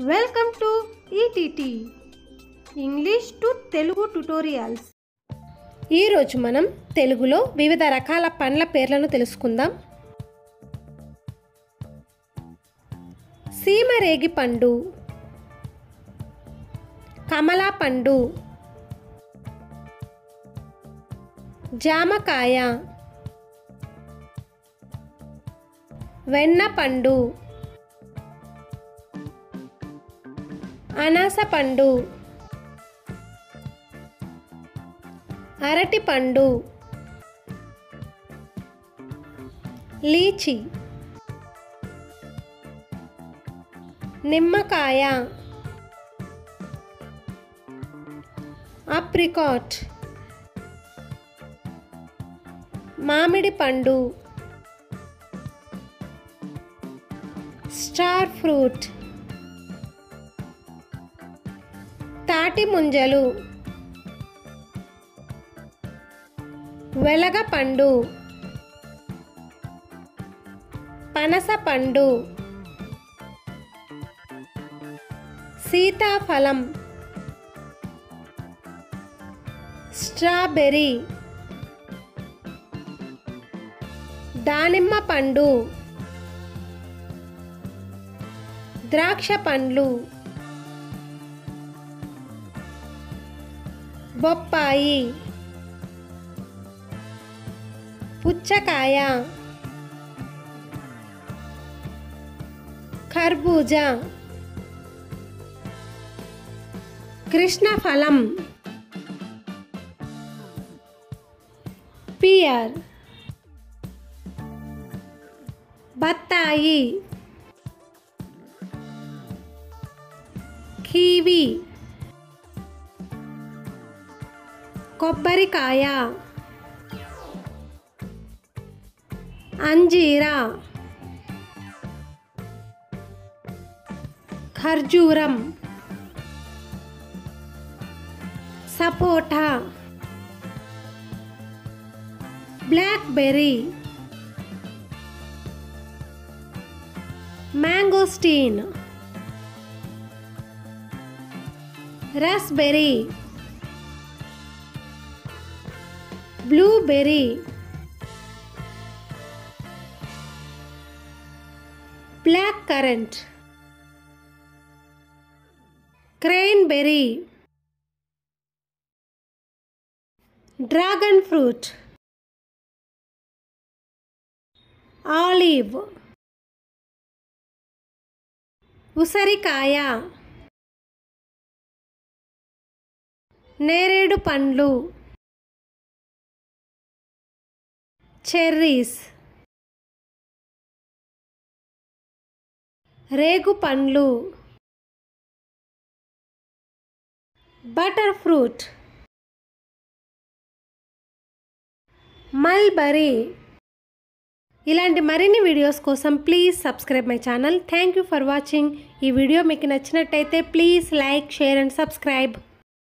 Welcome to ETT English to Telugu tutorials ఈరోజు మనం తెలుగులో వివిధ రకాల పండ్ల పేర్లను తెలుసుకుందాం. సీమరేగి పండు కమలా పండు జామకాయ వెన్న పండు అనాస పండు. అరటి పండు. లీచి. నిమ్మకాయ. అప్రికాట్ మామిడి పండు. Star fruit. తాటి ముంజలు. వెలగపండు పనసపండు సీతాఫలం. స్ట్రాబెర్రీ. దానిమ్మ పండు. ద్రాక్ష పండ్లు. బొప్పాయి పుచ్చకాయ ఖర్బూజా కృష్ణఫలం పియర్ బత్తాయి కివి కొబ్బరికాయ అంజీరా ఖర్జూరం సపోటా blackberry mangosteen raspberry blueberry. Black currant. Cranberry. Dragon fruit. Olive. ఉసరికాయ. నేరేడు పండ్లు. చెర్రీస్. రేగు పండ్లు. Butter fruit. మల్బరీ. ఇలాంటి మరిన్ని వీడియోస్ కోసం please subscribe my channel. Thank you for watching. ఈ వీడియో మీకు నచ్చినట్టయితే please like share and subscribe.